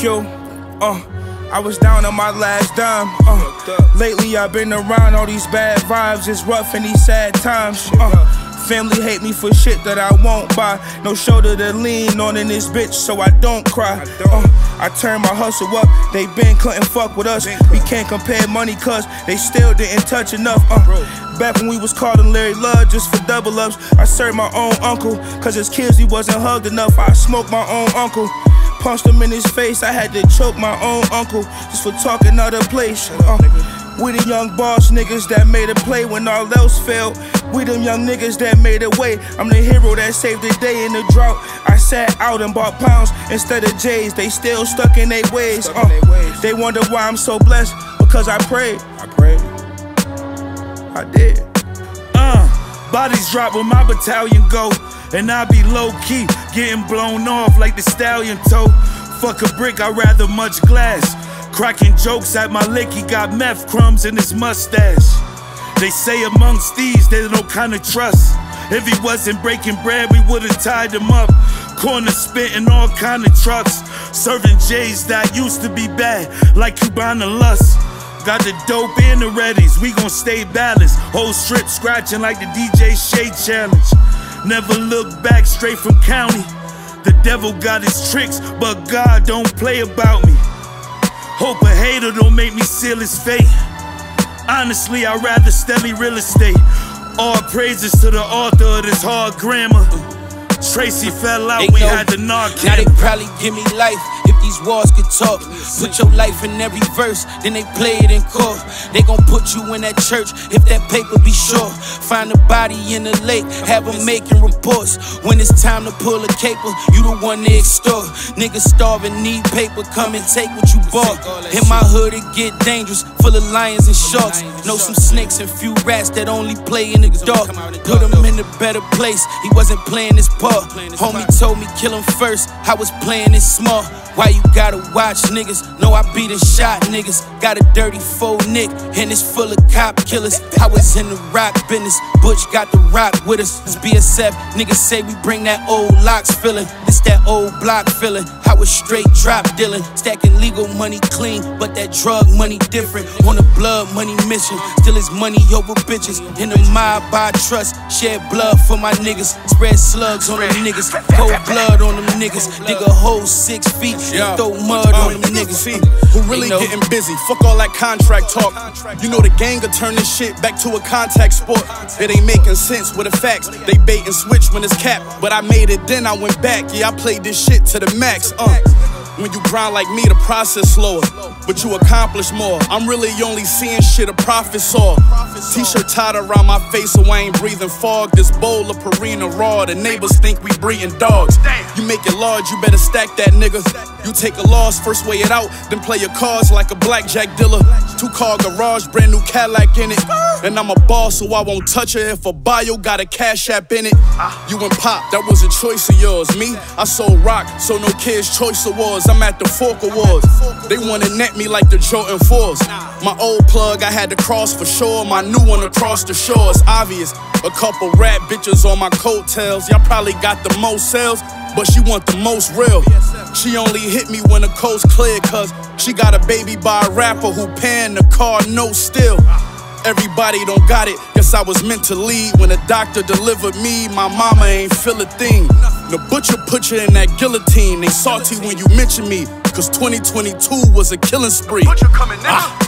Q. Uh, I was down on my last dime. Uh, lately I've been around all these bad vibes. It's rough in these sad times. Uh, family hate me for shit that I won't buy. No shoulder to lean on in this bitch, so I don't cry. Uh, I turn my hustle up. They been couldn't fuck with us. We can't compare money cause they still didn't touch enough. Uh, back when we was calling Larry Love just for double ups. I served my own uncle cause as kids he wasn't hugged enough. I smoked my own uncle. Punched him in his face. I had to choke my own uncle just for talking out of place. Uh, we the young boss niggas that made a play when all else failed. We them young niggas that made a way. I'm the hero that saved the day in the drought. I sat out and bought pounds instead of J's. They still stuck in their ways. Uh, they wonder why I'm so blessed because I prayed. I prayed. I did. Uh, bodies drop when my battalion go. And I be low key, getting blown off like the stallion toe. Fuck a brick, I rather much glass. Cracking jokes at my lick, he got meth crumbs in his mustache. They say amongst these, there's no kind of trust. If he wasn't breaking bread, we would've tied him up. Corner spitting all kind of trucks. Serving J's that used to be bad, like Cubana Lust. Got the dope and the readies, we gon' stay balanced. Whole strip scratching like the DJ Shade Challenge. Never look back straight from county. The devil got his tricks, but God don't play about me. Hope a hater don't make me seal his fate. Honestly, I'd rather study real estate. All praises to the author of this hard grammar. Tracy fell out, They we know. had to knock him. Now they probably give me life if these walls could talk. Put your life in every verse, then they play it in court. They gon' put you in that church if that paper be short. Find a body in the lake, have them making reports. When it's time to pull a caper, you the one they extort. Niggas starving, need paper, come and take what you bought. In my hood, it get dangerous, full of lions and sharks. Know some snakes and few rats that only play in the dark. Put him in a better place, he wasn't playing his part. Homie told me kill him first, I was playing it smart. Why you gotta watch niggas? Know I beat and shot niggas. Got a dirty faux nick, and it's full of cop killers. I was in the rock business, Butch got the rock with us. It's BSF, niggas say we bring that old Lox feeling. This that old block feeling. I was straight drop dealing, stacking legal money clean, but that drug money different. On a blood money mission, still is money over bitches. In the mob, buy trust, shed blood for my niggas. Spread slugs on them niggas, cold blood on them niggas. Dig a hole six feet, throw mud on them niggas. Who really getting busy? Fuck all that contract talk. You know the gang will turn this shit back to a contact sport. It ain't making sense with the facts. They bait and switch when it's capped. But I made it, then I went back. Yeah, I played this shit to the max. Uh. When you grind like me, the process slower, but you accomplish more. I'm really only seeing shit a prophet saw. T-shirt tied around my face so I ain't breathing fog. This bowl of Purina raw. The neighbors think we breeding dogs. You make it large, you better stack that nigga. You take a loss, first weigh it out, then play your cards like a blackjack dealer. Two car garage, brand new Cadillac in it. And I'm a boss, so I won't touch her if a bio got a cash app in it. You and Pop, that was a choice of yours. Me, I sold rock, so no kids' choice awards. I'm at the Fork Awards. They wanna net me like the Jordan 4s. My old plug, I had to cross for sure. My new one across the shore, it's obvious. A couple rap bitches on my coattails. Y'all probably got the most sales, but she want the most real. She only hit me when the coast clear, cause she got a baby by a rapper who paying the car no still. Everybody don't got it. Guess I was meant to lead. When the doctor delivered me, my mama ain't feel a thing. The butcher put you in that guillotine. They salty when you mention me, cause 2022 was a killing spree. Butcher coming now.